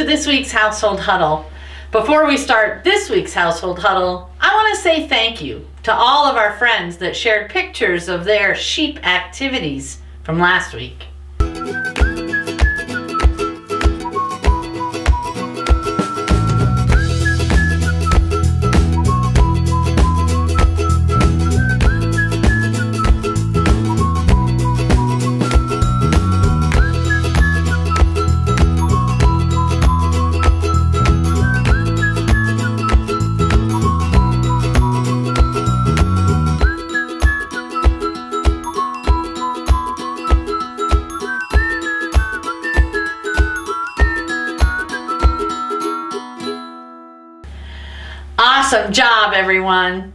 to this week's Household Huddle. Before we start this week's Household Huddle, I want to say thank you to all of our friends that shared pictures of their sheep activities from last week. Awesome job, everyone.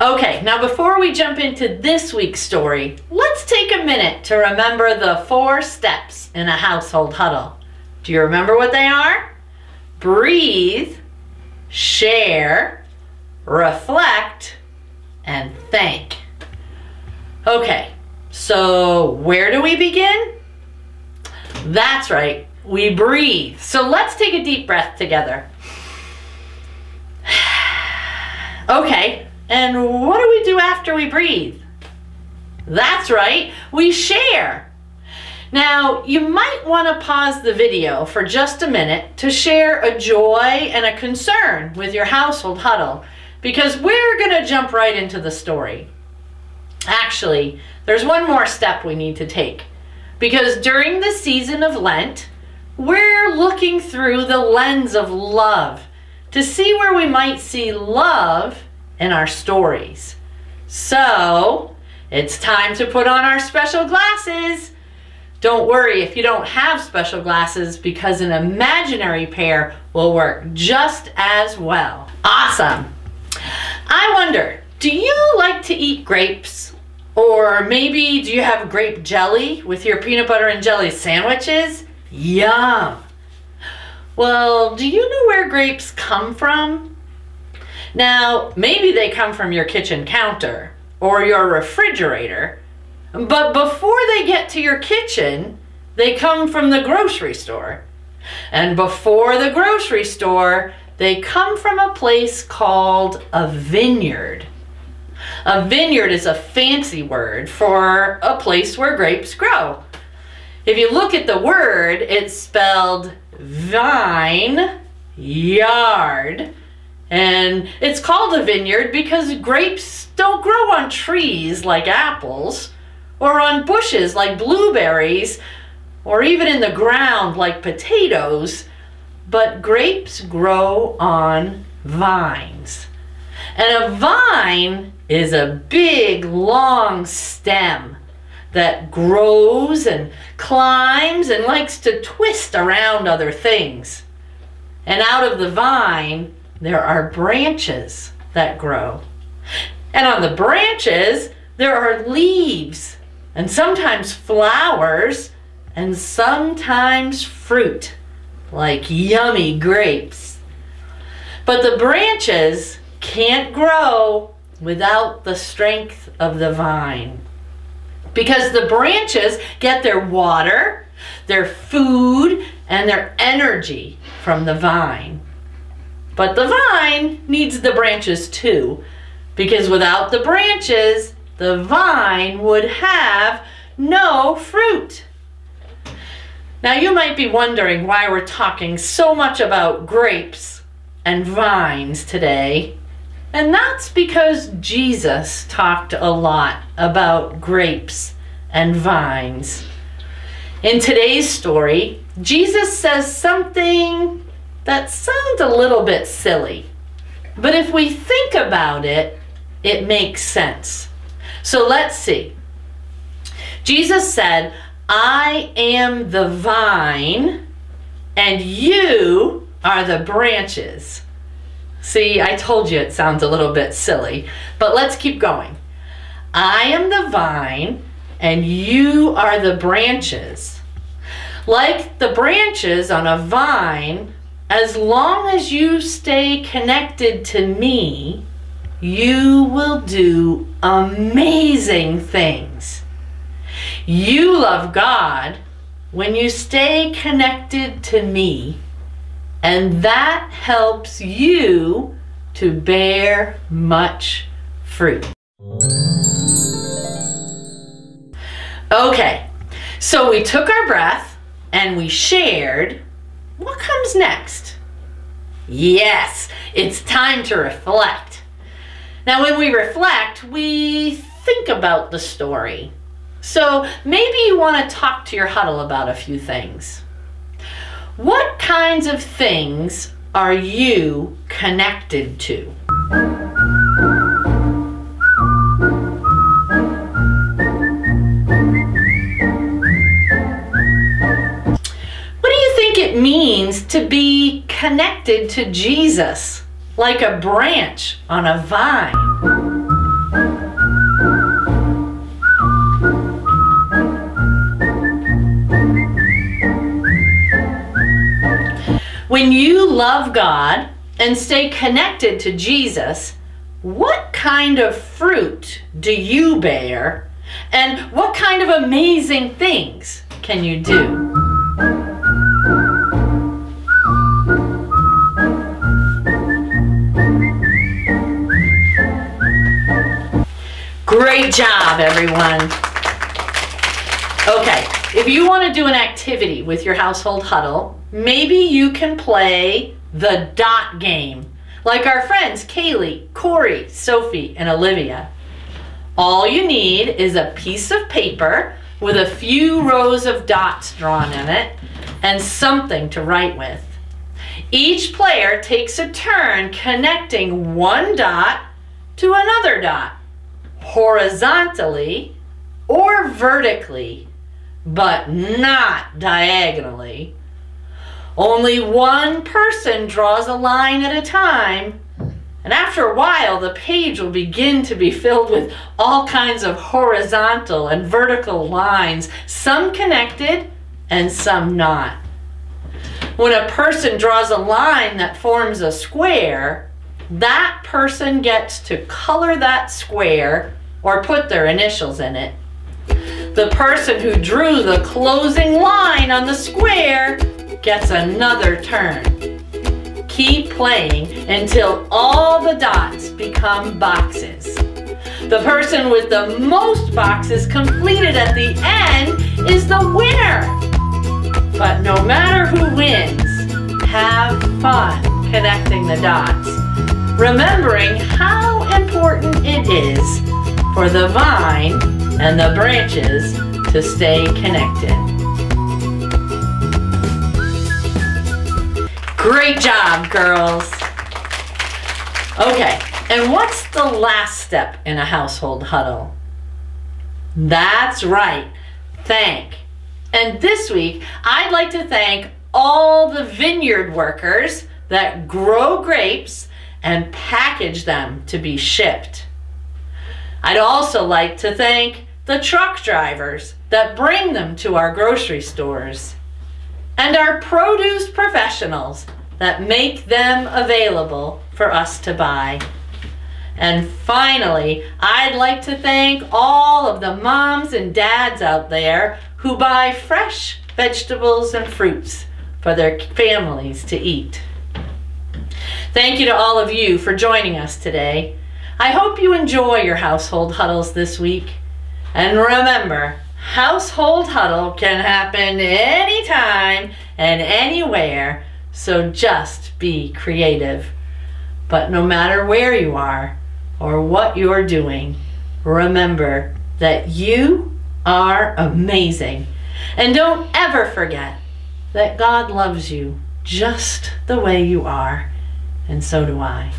Okay, now before we jump into this week's story, let's take a minute to remember the four steps in a household huddle. Do you remember what they are? Breathe, share, reflect, and thank. Okay, so where do we begin? That's right, we breathe. So let's take a deep breath together. Okay, and what do we do after we breathe? That's right, we share. Now, you might want to pause the video for just a minute to share a joy and a concern with your household huddle because we're going to jump right into the story. Actually, there's one more step we need to take because during the season of Lent, we're looking through the lens of love to see where we might see love in our stories. So, it's time to put on our special glasses. Don't worry if you don't have special glasses because an imaginary pair will work just as well. Awesome. I wonder, do you like to eat grapes? Or maybe do you have grape jelly with your peanut butter and jelly sandwiches? Yum. Well, do you know where grapes come from? Now, maybe they come from your kitchen counter or your refrigerator, but before they get to your kitchen, they come from the grocery store. And before the grocery store, they come from a place called a vineyard. A vineyard is a fancy word for a place where grapes grow. If you look at the word, it's spelled vine yard. And it's called a vineyard because grapes don't grow on trees like apples, or on bushes like blueberries, or even in the ground like potatoes, but grapes grow on vines. And a vine is a big, long stem that grows and climbs and likes to twist around other things. And out of the vine, there are branches that grow. And on the branches, there are leaves and sometimes flowers and sometimes fruit, like yummy grapes. But the branches can't grow without the strength of the vine because the branches get their water, their food, and their energy from the vine. But the vine needs the branches too, because without the branches, the vine would have no fruit. Now you might be wondering why we're talking so much about grapes and vines today. And that's because Jesus talked a lot about grapes and vines. In today's story, Jesus says something that sounds a little bit silly. But if we think about it, it makes sense. So let's see. Jesus said, I am the vine, and you are the branches. See, I told you it sounds a little bit silly, but let's keep going. I am the vine, and you are the branches. Like the branches on a vine, as long as you stay connected to me, you will do amazing things. You love God, when you stay connected to me, and that helps you to bear much fruit. Okay, so we took our breath and we shared. What comes next? Yes, it's time to reflect. Now, when we reflect, we think about the story. So maybe you want to talk to your huddle about a few things. What kinds of things are you connected to? What do you think it means to be connected to Jesus, like a branch on a vine? Love God and stay connected to Jesus, what kind of fruit do you bear? And what kind of amazing things can you do? Great job, everyone. Okay, if you want to do an activity with your household huddle, maybe you can play the dot game, like our friends Kaylee, Corey, Sophie, and Olivia. All you need is a piece of paper with a few rows of dots drawn in it and something to write with. Each player takes a turn connecting one dot to another dot, horizontally or vertically, but not diagonally. Only one person draws a line at a time, and after a while, the page will begin to be filled with all kinds of horizontal and vertical lines, some connected and some not. When a person draws a line that forms a square, that person gets to color that square or put their initials in it. The person who drew the closing line on the square gets another turn. Keep playing until all the dots become boxes. The person with the most boxes completed at the end is the winner. But no matter who wins, have fun connecting the dots, remembering how important it is for the vine and the branches to stay connected. Great job, girls. Okay, and what's the last step in a household huddle? That's right, thank. And this week, I'd like to thank all the vineyard workers that grow grapes and package them to be shipped. I'd also like to thank the truck drivers that bring them to our grocery stores and our produce professionals that make them available for us to buy. And finally, I'd like to thank all of the moms and dads out there who buy fresh vegetables and fruits for their families to eat. Thank you to all of you for joining us today. I hope you enjoy your household huddles this week. And remember, household huddle can happen anytime and anywhere, so just be creative. But no matter where you are or what you're doing, remember that you are amazing. And don't ever forget that God loves you just the way you are, and so do I.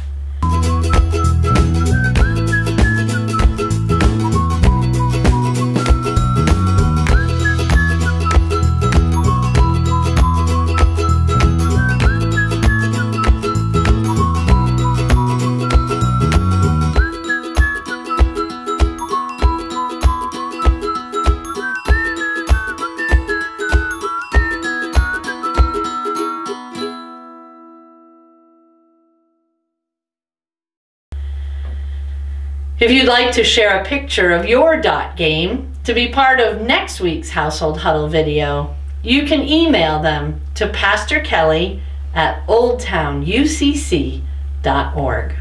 If you'd like to share a picture of your dot game to be part of next week's Household Huddle video, you can email them to Pastor Kelly at oldtownucc.org.